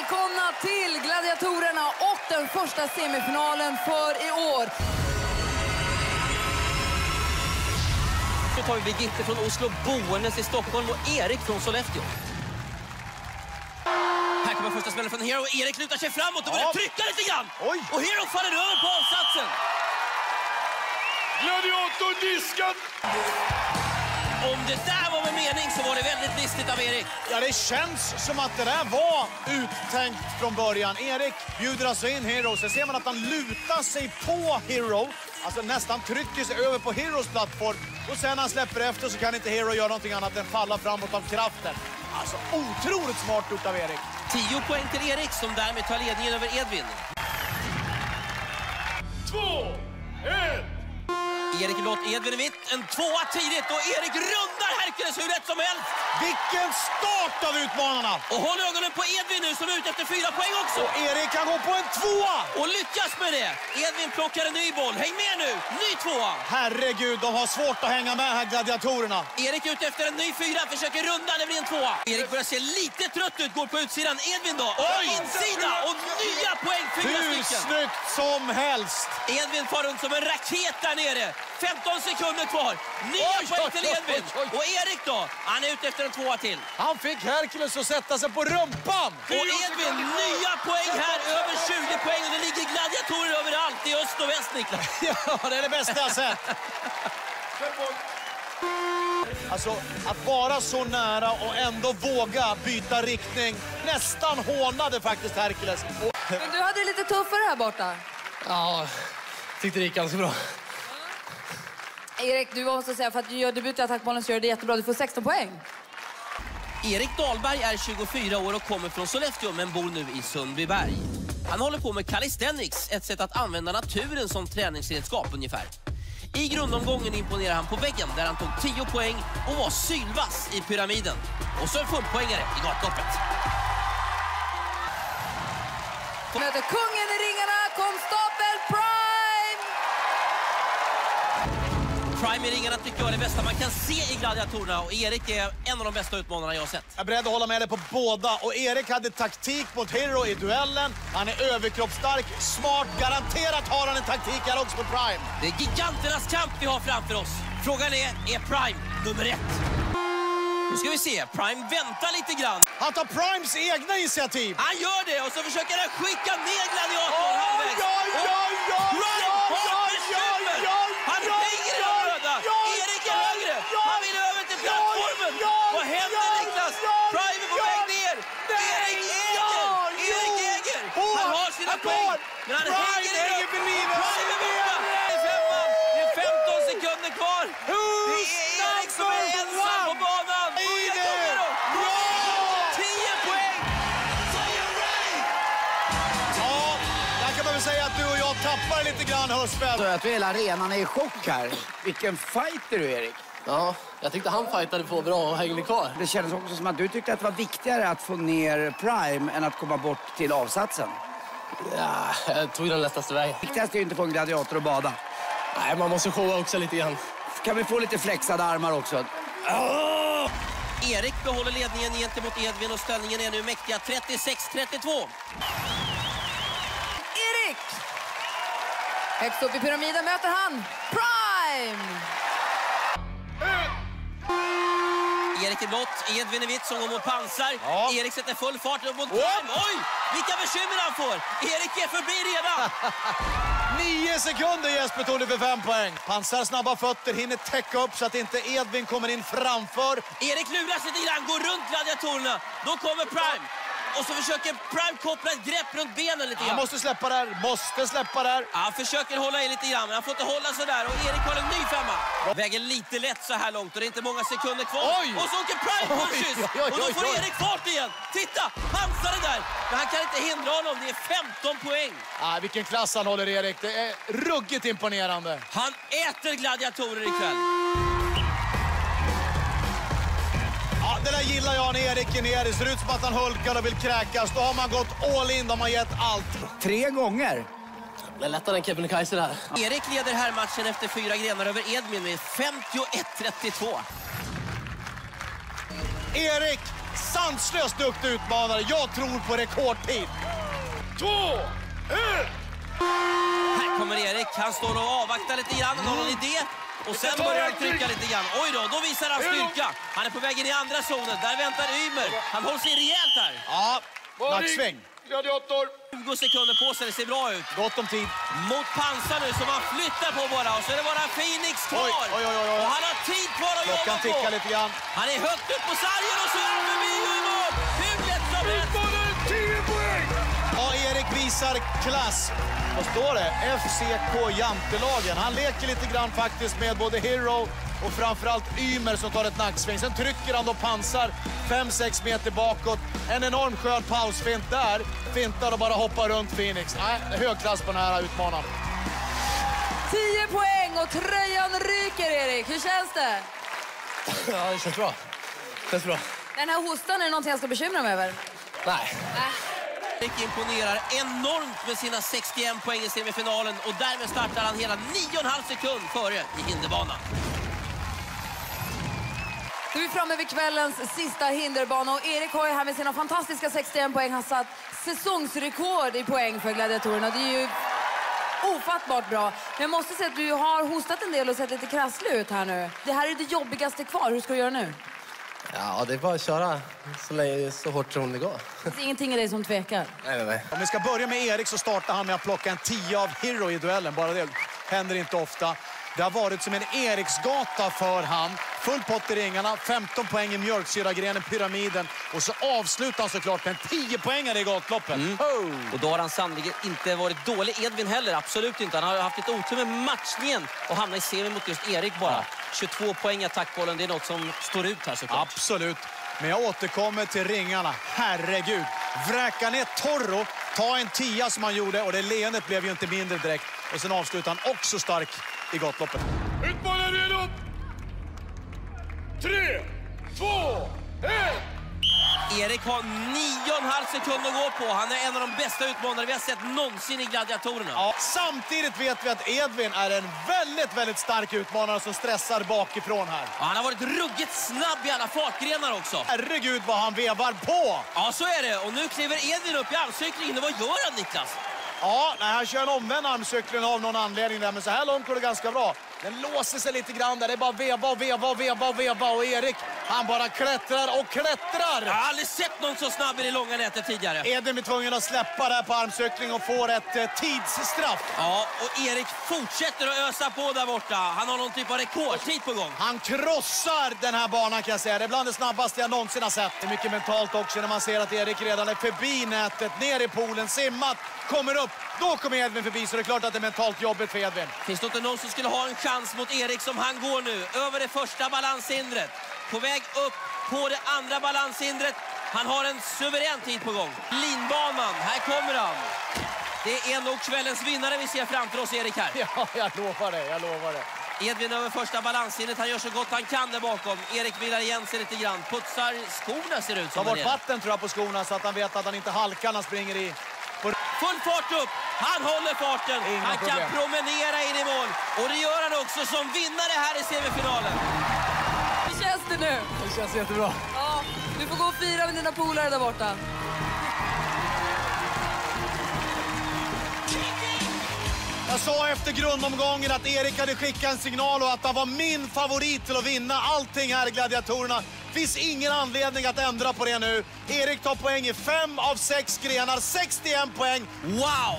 välkomna till Gladiatorerna och den första semifinalen för i år. Så tar vi Birgitte från Oslo, boendes i Stockholm och Erik från Sollefteå. Här kommer första smällen från Hero. Erik lutar sig framåt och börjar Ja. trycka lite grann. Oj. Och Hero faller över på avsatsen. Gladiator diskad! Om det där var med mening så var det väldigt listigt av Erik. Ja, det känns som att det där var uttänkt från början. Erik bjuder alltså in Hero. Sen ser man att han lutar sig på Hero. Alltså nästan trycker sig över på Heroes plattform. Och sen när han släpper efter så kan inte Hero göra någonting annat än falla framåt av kraften. Alltså otroligt smart gjort av Erik. 10 poäng till Erik som därmed tar ledningen över Edvin. Erik blått, Edvin är vitt. En tvåa tidigt och Erik rundar Hercules hur lätt som helst. Vilken start av utmanarna! Och håll ögonen på Edvin nu som är ute efter fyra poäng också. Och Erik kan gå på en tvåa! Och lyckas med det. Edvin plockar en ny boll. Häng med nu. Ny tvåa. Herregud, de har svårt att hänga med här, gladiatorerna. Erik ute efter en ny fyra, försöker runda, det blir en tvåa. Erik börjar se lite trött ut, går på utsidan. Edvin då, Oj! insida och nya poäng, fyra Hur stycken. snyggt som helst! Edvin far runt som en raket där nere. 15 sekunder kvar. Nya poäng till Edvin. Och Erik då, han är ute efter en tvåa till. Han fick Hercules att sätta sig på rumpan! Och Edvin, nya poäng här, över 20 poäng. Och det ligger gladiatorer överallt i öst och väst, Niklas. Ja, det är det bästa jag sett. Alltså, att vara så nära och ändå våga byta riktning. Nästan hånade faktiskt Hercules. Men du hade lite tuffare här borta. Ja, tyckte det gick ganska bra. Erik, du måste säga för att du gör debut i Attackbollen så gör du det jättebra. Du får 16 poäng. Erik Dahlberg är 24 år och kommer från Sollefteå men bor nu i Sundbyberg. Han håller på med calisthenics, ett sätt att använda naturen som träningsredskap ungefär. I grundomgången imponerar han på väggen där han tog 10 poäng och var sylvass i pyramiden. Och så en fullpoängare i gatloppet. Möter kungen i ringarna, konstapel Prime! Prime i ringarna tycker jag är det bästa man kan se i gladiatorerna och Erik är en av de bästa utmanarna jag har sett. jag är beredd att hålla med dig på båda. Och Erik hade taktik mot Hero i duellen. Han är överkroppsstark, smart. Garanterat har han en taktik här också på Prime. Det är giganternas kamp vi har framför oss. Frågan är, är Prime nummer ett? Nu ska vi se, Prime väntar lite grann. Han tar Primes egna initiativ. Han gör det och så försöker han skicka ner gladiatorn halvvägs. oj, oj, oj, oj, Jag tror hela arenan är i chock här. Vilken fighter du, Erik. Ja, jag tyckte han fightade på bra och hängde kvar. Det kändes också som att du tyckte att det var viktigare att få ner Prime än att komma bort till avsatsen. Ja, jag tog den lättaste vägen. Viktigast är ju inte att få en gladiator att bada. Nej, man måste showa också lite grann. Kan vi få lite flexade armar också? Erik behåller ledningen gentemot Edvin och ställningen är nu mäktiga 36-32. Erik! Högst upp i pyramiden möter han Prime! Erik är blått, Edvin är vitt som går mot pansar. Ja. Erik sätter full fart upp mot Prime. Oj! Vilka bekymmer han får! Erik är förbi redan! Nio sekunder Jesper tog det för fem poäng. Pansar snabba fötter, hinner täcka upp så att inte Edvin kommer in framför. Erik luras lite grann, går runt gladiatorerna. Då kommer Prime. Och så försöker Prime koppla ett grepp runt benen lite Han grann. måste släppa där, måste släppa där. Han försöker hålla i lite grann, men han får inte hålla så där. Och Erik har en ny femma. Väger lite lätt så här långt och det är inte många sekunder kvar. Oj! Och så åker Prime på en kyss. Och då får. Erik fart igen. Titta! Pansar det där. Men han kan inte hindra honom. Det är 15 poäng. Ah, vilken klass han håller Erik. Det är ruggigt imponerande. Han äter gladiatorer ikväll. Det där gillar jag när Erik är nere. Det ser ut som att han hulkar och vill kräkas. Då har man gått all in, då har man gett allt. Tre gånger. Det är lättare än Kebnekaise här. Erik leder här matchen efter fyra grenar över Edvin med 51-32. Erik sanslöst duktig utmanare. Jag tror på rekordtid. Två, ett! Kommer Erik. Han står och avvaktar lite grann. Han har någon idé. Och sen börjar han trycka lite grann. Oj då, då visar han styrka. Han är på väg in i andra zonen. Där väntar Ymer. Han håller sig rejält här. Ja, nacksväng. 20 sekunder på sig, det ser bra ut. Gott om tid. Mot pansar nu som han flyttar på bara. Och så är det bara Phoenix kvar. Oj, oj, oj, oj. Och han har tid kvar att Klockan jobba tickar på. lite grann. Han är högt upp på sargen och så är han förbi och visar klass. Vad står det? FCK Jantelagen. Han leker lite grann faktiskt med både Hero och framförallt Ymer som tar ett nacksving. Sen trycker han då pansar 5-6 meter bakåt. En enorm skön pausfint där. Fintar och bara hoppar runt Phoenix. Nej, hög klass på den här utmanaren. 10 poäng och tröjan ryker, Erik. Hur känns det? Ja, det känns bra. Det känns bra. Den här hostan, är det någonting jag ska bekymra mig över? Nej. Erik imponerar enormt med sina 61 poäng i semifinalen och därmed startar han hela 9,5 sekund före i hinderbanan. Nu är vi framme vid kvällens sista hinderbana och Erik har ju här med sina fantastiska 61 poäng har satt säsongsrekord i poäng för gladiatorerna. Det är ju ofattbart bra. Men jag måste säga att du har hostat en del och sett lite krasslig ut här nu. Det här är det jobbigaste kvar. Hur ska du göra nu? Ja, det är bara att köra så, länge, så hårt som det går. Det finns ingenting i dig som tvekar. Nej, nej, nej. Om vi ska börja med Erik så startar han med att plocka en 10 av Hero i duellen. Bara det händer inte ofta. Det har varit som en Eriksgata för han. Full pott i ringarna, 15 poäng i mjölksyragrenen, pyramiden. Och så avslutar han såklart med en 10-poängare i gatloppet. Oh! Och då har han sannolikt inte varit dålig, Edvin heller. Absolut inte. Han har haft lite otur med matchningen och hamnat i semi mot just Erik bara. 22 poäng i attackbollen, det är något som står ut här såklart. Absolut. Men jag återkommer till ringarna. Herregud. Vräka ner Torro, ta en tia som han gjorde och det leendet blev ju inte mindre direkt. Och sen avslutar han också stark i gatloppet. Utmanare redo! Tre, två, ett! Erik har 9,5 sekunder att gå på. Han är en av de bästa utmanare vi har sett någonsin i gladiatorerna. Ja, samtidigt vet vi att Edvin är en väldigt, väldigt stark utmanare som stressar bakifrån här. Och han har varit ruggigt snabb i alla fartgrenar också. Herregud vad han vevar på! Ja, så är det. Och nu kliver Edvin upp i armcyklingen. Och vad gör han, Niklas? Ja, nej, han kör en omvänd armcykling av någon anledning där, men så här långt går det ganska bra. Den låser sig lite grann där. Det är bara veva och veva och veva och veva. Och Erik, han bara klättrar och klättrar! Jag har aldrig sett någon så snabb i det långa nätet tidigare. Edvin blir tvungen att släppa där på armcykling och får ett eh, tidsstraff. Ja, och Erik fortsätter att ösa på där borta. Han har någon typ av rekordtid på gång. Han krossar den här banan kan jag säga. Det är bland det snabbaste jag någonsin har sett. Det är mycket mentalt också när man ser att Erik redan är förbi nätet, ner i poolen, simmat, kommer upp. Då kommer Edvin förbi så det är klart att det är mentalt jobbigt för Edvin. Finns det inte någon som skulle ha en chans mot Erik som han går nu? Över det första balanshindret. På väg upp på det andra balanshindret. Han har en suverän tid på gång. Linbanan, här kommer han. Det är nog kvällens vinnare vi ser framför oss, Erik här. Ja, jag lovar det, jag lovar det. Edvin över första balanshindret. Han gör så gott han kan där bakom. Erik vilar igen sig lite grann. Putsar skorna ser det ut Ta som. bort där nere. vatten tror jag på skorna så att han vet att han inte halkar när han springer i. Full fart upp! Han håller farten. Inga han problem. kan promenera in i mål. Och det gör han också som vinnare här i semifinalen. Hur känns det nu? Det känns jättebra. Ja, du får gå och fira med dina polare där borta. Jag sa efter grundomgången att Erik hade skickat en signal och att han var min favorit till att vinna allting här i Gladiatorerna. Finns ingen anledning att ändra på det nu. Erik tar poäng i fem av sex grenar, 61 poäng. Wow!